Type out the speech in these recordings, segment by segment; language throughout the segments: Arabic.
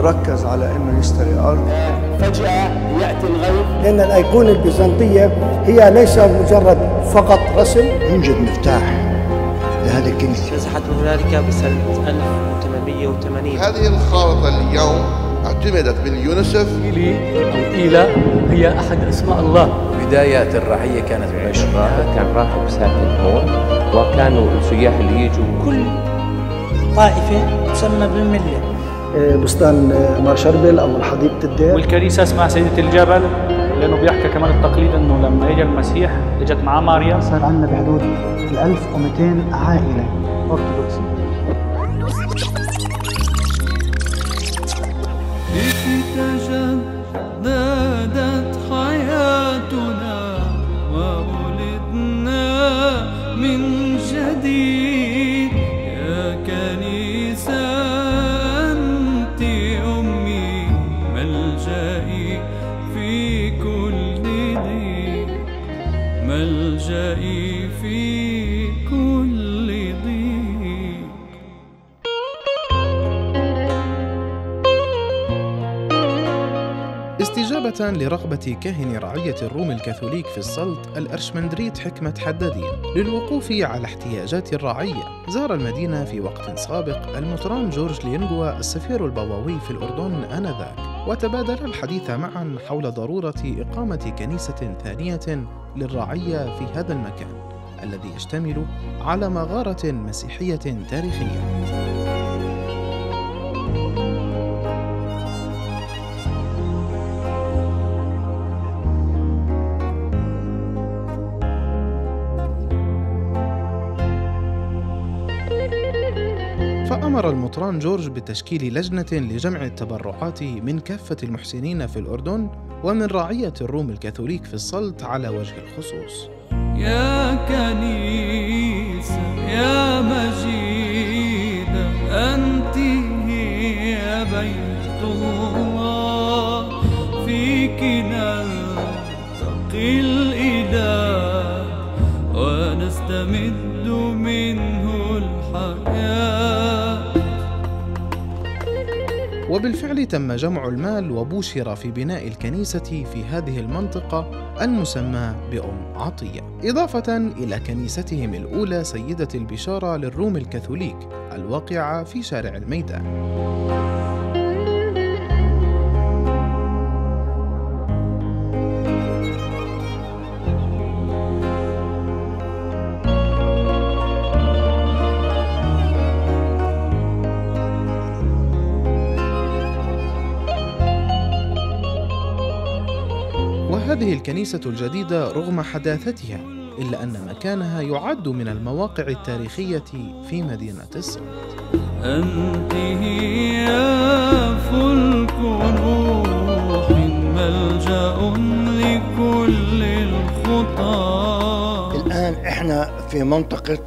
ركز على إنه يشتري أرض. فجأة يأتي الغيث لأن الأيقونة البيزنطية هي ليس مجرد فقط رسم. يوجد مفتاح لهذه الكنيسة. نزحت هنالك بسنة 1880 هذه الخارطة اليوم اعتمدت باليونسف إلي أو إيلا هي أحد أسماء الله. بدايات الرعية كانت الراهب كان راهب ساكن هون وكانوا السياح اللي يجوا كل طائفة تسمى بالملة. بستان مار شربل أو الحديقة الدير والكنيسة اسمها سيدة الجبل لأنه بيحكي كمان التقليد أنه لما إجا المسيح إجت معاه ماريا. صار عندنا بحدود ال 1200 عائلة أرثوذكسية تجددت حياتنا وولدنا من جديد. استجابة لرغبة كاهن رعية الروم الكاثوليك في السلط الأرشمندريت حكمة حدادين. للوقوف على احتياجات الرعية زار المدينة في وقت سابق المطران جورج لينغوا السفير البابوي في الأردن آنذاك. وتبادلا الحديث معا حول ضرورة إقامة كنيسة ثانية للرعية في هذا المكان الذي يشتمل على مغارة مسيحية تاريخية. المطران جورج بتشكيل لجنة لجمع التبرعات من كافة المحسنين في الأردن ومن رعية الروم الكاثوليك في السلط على وجه الخصوص. يا كنيسة يا مجيدة أنت هي بيت الله. فيك نلتقي الإله ونستمد وبالفعل تم جمع المال وبوشر في بناء الكنيسة في هذه المنطقة المسمى بأم عطية إضافة إلى كنيستهم الأولى سيدة البشارة للروم الكاثوليك الواقعة في شارع الميدان. وهذه الكنيسة الجديدة رغم حداثتها إلا أن مكانها يعد من المواقع التاريخية في مدينة السلط أنت هي فلك نوح ملجأ لكل الخطى. الآن إحنا في منطقة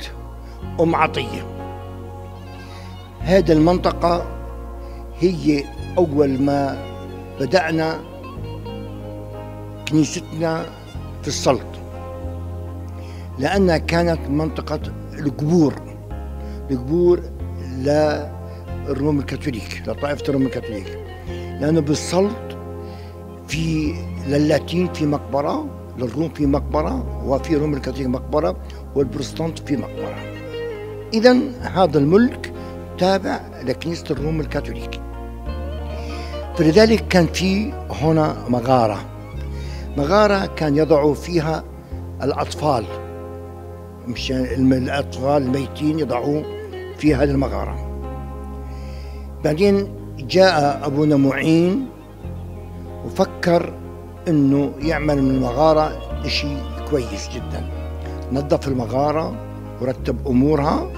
أم عطية. هذه المنطقة هي أول ما بدأنا كنيستنا في السلط. لأنها كانت منطقة القبور القبور للروم الكاثوليك لطائفة الروم الكاثوليك. لأنه بالسلط في للاتين في مقبرة للروم في مقبرة وفي روم الكاثوليك مقبرة والبروتستانت في مقبرة. إذا هذا الملك تابع لكنيسة الروم الكاثوليك. فلذلك كان في هنا مغارة. مغارة كان يضعوا فيها الأطفال. مشان الأطفال الميتين يضعوه في هذه المغارة. بعدين جاء أبونا معين وفكر إنه يعمل من المغارة إشي كويس جدا. نظف المغارة ورتب أمورها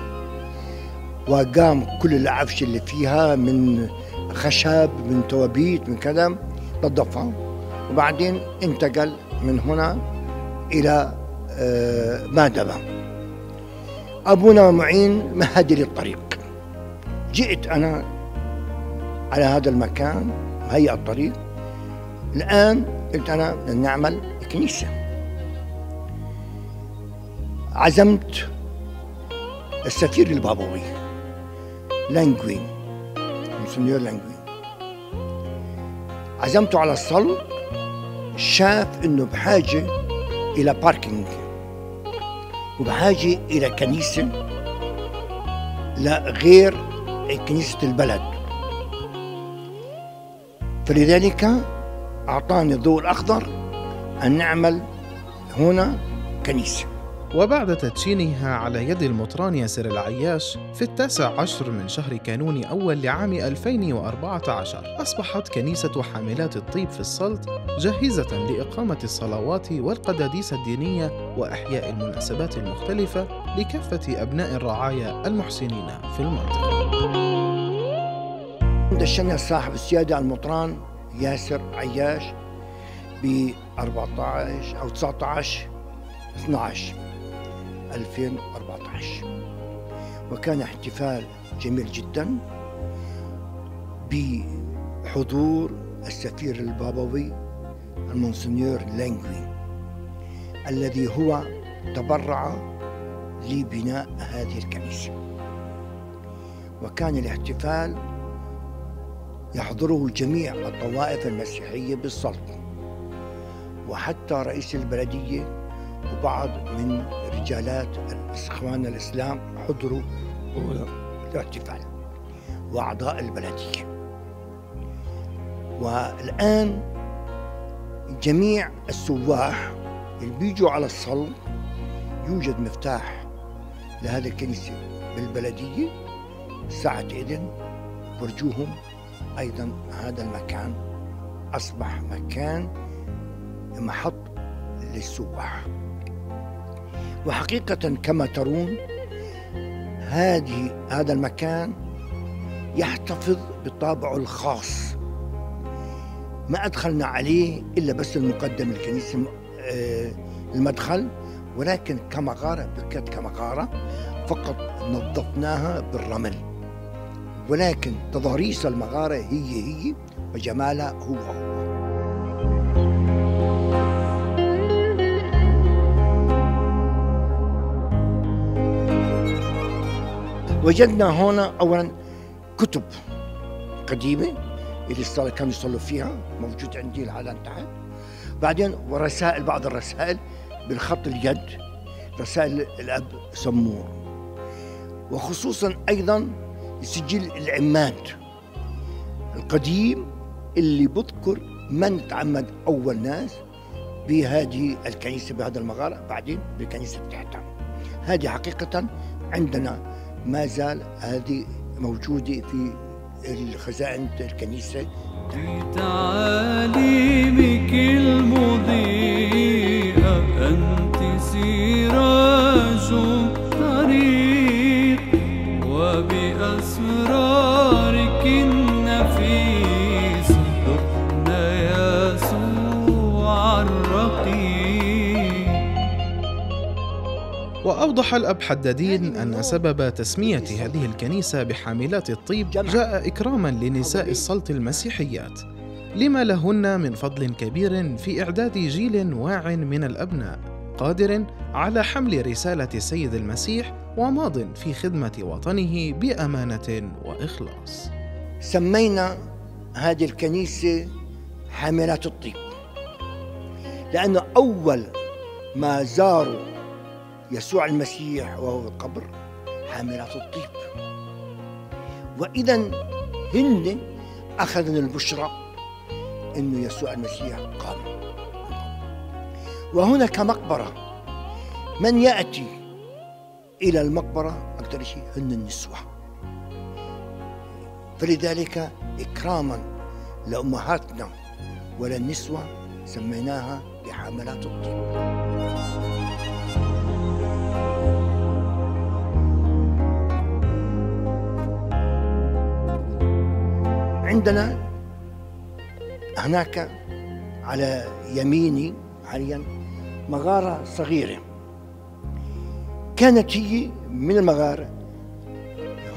وقام كل العفش اللي فيها من خشب من توابيت من كذا نظفها. وبعدين انتقل من هنا إلى مادبة. أبونا معين مهد لي الطريق جئت أنا على هذا المكان هيئ الطريق. الآن قلت أنا بدنا نعمل كنيسة عزمت السفير البابوي. لانجوين مسنيور لانجوين عزمته على السلط. شاف إنه بحاجة إلى parking وبحاجة إلى كنيسة غير كنيسة البلد. فلذلك أعطاني الضوء الأخضر أن نعمل هنا كنيسة. وبعد تدشينها على يد المطران ياسر العياش في التاسع عشر من شهر كانون أول لعام 2014 أصبحت كنيسة حاملات الطيب في السلط جاهزة لإقامة الصلوات والقداديس الدينية وإحياء المناسبات المختلفة لكافة أبناء الرعايا المحسنين في المنطقة. دشنا صاحب السيادة المطران ياسر عياش ب 14 أو 19 12 2014 وكان احتفال جميل جدا بحضور السفير البابوي المونسنيور لانجوي الذي هو تبرع لبناء هذه الكنيسة. وكان الاحتفال يحضره جميع الطوائف المسيحية بالسلطة وحتى رئيس البلدية وبعض من رجالات اخوان الإسلام حضروا الاحتفال وأعضاء البلديه والآن جميع السواح اللي بيجوا على الصلب يوجد مفتاح لهذه الكنيسة بالبلدية. ساعة إذن برجوهم أيضا هذا المكان أصبح مكان محط للسواح. وحقيقة كما ترون هذه هذا المكان يحتفظ بطابعه الخاص. ما أدخلنا عليه إلا بس المقدم الكنيسة آه، المدخل ولكن كمغارة بكت كمغارة فقط نظفناها بالرمل. ولكن تضاريس المغارة هي هي وجمالها هو هو. وجدنا هنا اولا كتب قديمة اللي صار كانوا يصلوا فيها موجود عندي العلن تحت. بعدين ورسائل بعض الرسائل بالخط اليد رسائل الأب سمور وخصوصا أيضا سجل العماد القديم اللي بذكر من تعمد أول ناس بهذه الكنيسة بهذا المغارة بعدين بالكنيسة بتاعتها هذه حقيقة عندنا ما زال هذه موجودة في الخزائن الكنيسة. في تعاليمك المضيئة أنت سراج الطريق وبأسرارك وأوضح الأب حدادين أن سبب تسمية هذه الكنيسة بحاملات الطيب جاء إكراما لنساء السلط المسيحيات. لما لهن من فضل كبير في إعداد جيل واع من الأبناء قادر على حمل رسالة السيد المسيح وماض في خدمة وطنه بأمانة وإخلاص. سمينا هذه الكنيسة حاملات الطيب. لأنه أول ما زاروا يسوع المسيح وهو في القبر حاملات الطيب. وإذا هن أخذن البشرى أنه يسوع المسيح قام. وهنا كمقبرة من يأتي إلى المقبرة؟ أكثر شيء هن النسوة. فلذلك إكراما لأمهاتنا وللنسوة سميناها بحاملات الطيب. عندنا هناك على يميني حاليا مغارة صغيرة. كانت هي من المغارة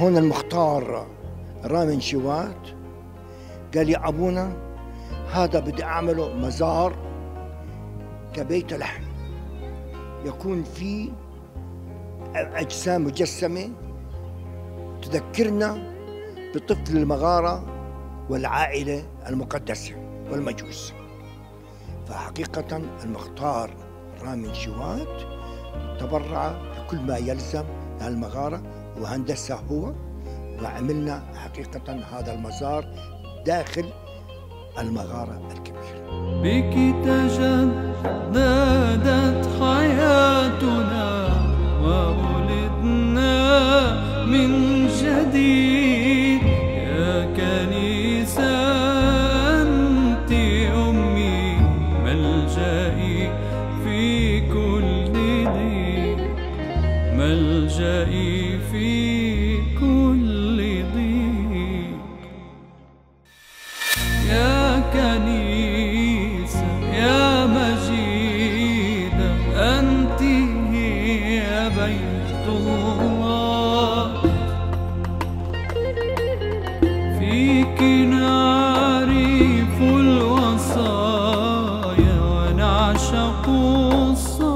هنا المختار رامن شوات. قال لي أبونا هذا بدي أعمله مزار كبيت لحم. يكون فيه أجسام مجسمة تذكرنا بطفل المغارة والعائلة المقدسة والمجوس. فحقيقة المختار رامي الجواد تبرع بكل ما يلزم للمغارة وهندسها هو. وعملنا حقيقة هذا المزار داخل المغارة الكبيرة. بك تجددت حياتنا cansa.